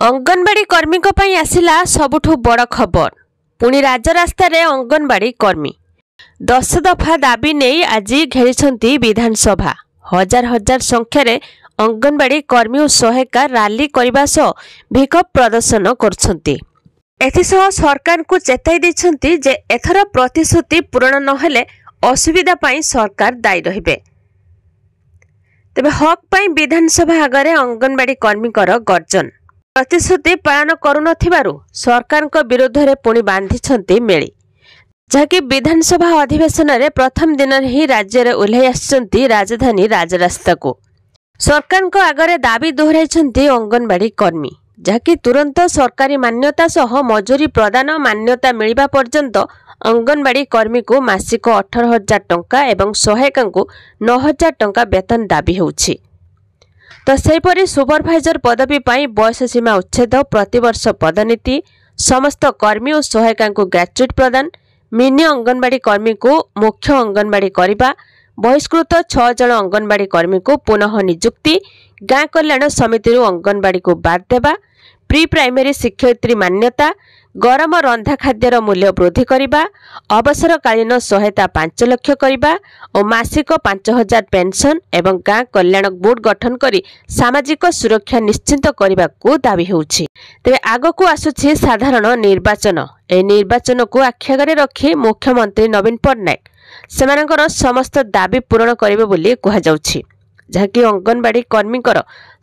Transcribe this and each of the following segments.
ଅଙ୍ଗନବାଡି କର୍ମୀଙ୍କ ପାଇଁ ଆସିଲା ସବୁଠୁ ବଡ଼ ଖବର। ପୁଣି ରାଜରାସ୍ତାରେ ଅଙ୍ଗନବାଡି କର୍ମୀ। ଦଶ ଦଫା ଦାବି ନେଇ ଆଜି ଘେରିଛନ୍ତି ବିଧାନସଭା। ହଜାର ହଜାର ସଂଖ୍ୟାରେ ଅଙ୍ଗନବାଡି କର୍ମୀ ଓ ସହାୟିକା ରାଲି କରିବା ସହ ବିକ୍ଷୋଭ ପ୍ରଦର୍ଶନ କରୁଛନ୍ତି। ଏଥିସହ ସରକାରଙ୍କୁ ଚେତାଇ ଦେଇଛନ୍ତି ଯେ ଏଥର ପ୍ରତିଶ୍ରୁତି ପୂରଣ ନହେଲେ ଅସୁବିଧା ପାଇଁ ସରକାର ଦାୟୀ ରହିବେ। ତେବେ ହକ୍ ପାଇଁ ବିଧାନସଭା ଆଗରେ ଅଙ୍ଗନବାଡି କର୍ମୀଙ୍କର ଗର୍ଜନ। ପ୍ରତିଶ୍ରୁତି ପାଳନ କରୁନଥିବାରୁ ସରକାରଙ୍କ ବିରୋଧରେ ପୁଣି ବାନ୍ଧିଛନ୍ତି ମେଳି। ଯାହାକି ବିଧାନସଭା ଅଧିବେଶନରେ ପ୍ରଥମ ଦିନରେ ହିଁ ରାଜ୍ୟରେ ଓହ୍ଲାଇ ଆସିଛନ୍ତି ରାଜଧାନୀ ରାଜରାସ୍ତାକୁ। ସରକାରଙ୍କ ଆଗରେ ଦାବି ଦୋହରାଇଛନ୍ତି ଅଙ୍ଗନବାଡି କର୍ମୀ। ଯାହାକି ତୁରନ୍ତ ସରକାରୀ ମାନ୍ୟତା ସହ ମଜୁରୀ ପ୍ରଦାନ ମାନ୍ୟତା ମିଳିବା ପର୍ଯ୍ୟନ୍ତ ଅଙ୍ଗନବାଡି କର୍ମୀକୁ ମାସିକ ଅଠର ହଜାର ଟଙ୍କା ଏବଂ ସହାୟିକାଙ୍କୁ ନଅ ହଜାର ଟଙ୍କା ବେତନ ଦାବି ହେଉଛି। ସେହିପରି ସୁପରଭାଇଜର ପଦବୀ ପାଇଁ ବୟସ ସୀମା ଉଚ୍ଛେଦ ପ୍ରତିବର୍ଷ ପଦୋନ୍ନତି ସମସ୍ତ କର୍ମୀ ଓ ସହାୟିକାଙ୍କୁ ଗ୍ରାଚୁଇଟ୍ ପ୍ରଦାନ ମିନି ଅଙ୍ଗନବାଡି କର୍ମୀଙ୍କୁ ମୁଖ୍ୟ ଅଙ୍ଗନବାଡି କରିବା ବହିଷ୍କୃତ ଛଅ ଜଣ ଅଙ୍ଗନବାଡି କର୍ମୀଙ୍କୁ ପୁନଃ ନିଯୁକ୍ତି ଗାଁ କଲ୍ୟାଣ ସମିତିରୁ ଅଙ୍ଗନବାଡିକୁ ବାଦ୍ ଦେବା ପ୍ରି ପ୍ରାଇମେରୀ ଶିକ୍ଷୟିତ୍ରୀ ମାନ୍ୟତା ଗରମ ରନ୍ଧା ଖାଦ୍ୟର ମୂଲ୍ୟ ବୃଦ୍ଧି କରିବା ଅବସରକାଳୀନ ସହାୟତା ପାଞ୍ଚ ଲକ୍ଷ କରିବା ଓ ମାସିକ ପାଞ୍ଚ ହଜାର ପେନ୍ସନ୍ ଏବଂ ଗାଁ କଲ୍ୟାଣ ବୋର୍ଡ ଗଠନ କରି ସାମାଜିକ ସୁରକ୍ଷା ନିଶ୍ଚିତ କରିବାକୁ ଦାବି ହେଉଛି। ତେବେ ଆଗକୁ ଆସୁଛି ସାଧାରଣ ନିର୍ବାଚନ। ଏହି ନିର୍ବାଚନକୁ ଆଖିଆଗରେ ରଖି ମୁଖ୍ୟମନ୍ତ୍ରୀ ନବୀନ ପଟ୍ଟନାୟକ ସେମାନଙ୍କର ସମସ୍ତ ଦାବି ପୂରଣ କରିବେ ବୋଲି କୁହାଯାଉଛି। ଯାହାକି ଅଙ୍ଗନବାଡି କର୍ମୀଙ୍କର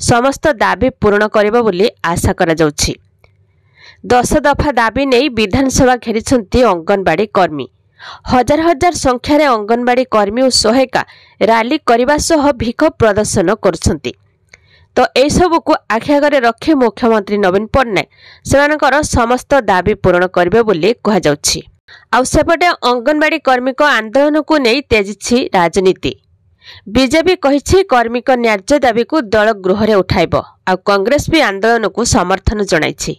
ସମସ୍ତ ଦାବି ପୂରଣ କରିବ ବୋଲି ଆଶା କରାଯାଉଛି। ଦଶ ଦଫା ଦାବି ନେଇ ବିଧାନସଭା ଘେରିଛନ୍ତି ଅଙ୍ଗନବାଡି କର୍ମୀ। ହଜାର ହଜାର ସଂଖ୍ୟାରେ ଅଙ୍ଗନବାଡି କର୍ମୀ ଓ ସହାୟିକା ରାଲି କରିବା ସହ ଭିକ ପ୍ରଦର୍ଶନ କରୁଛନ୍ତି। ତ ଏସବୁକୁ ଆଖି ଆଗରେ ରଖି ମୁଖ୍ୟମନ୍ତ୍ରୀ ନବୀନ ପଟ୍ଟନାୟକ ସେମାନଙ୍କର ସମସ୍ତ ଦାବି ପୂରଣ କରିବେ ବୋଲି କୁହାଯାଉଛି। ଆଉ ସେପଟେ ଅଙ୍ଗନବାଡି କର୍ମୀଙ୍କ ଆନ୍ଦୋଳନକୁ ନେଇ ତେଜିଛି ରାଜନୀତି। ବିଜେପି କହିଛି କର୍ମୀଙ୍କ ନ୍ୟାଯ୍ୟ ଦାବିକୁ ଦଳ ଗୃହରେ ଉଠାଇବ। ଆଉ କଂଗ୍ରେସ ବି ଆନ୍ଦୋଳନକୁ ସମର୍ଥନ ଜଣାଇଛି।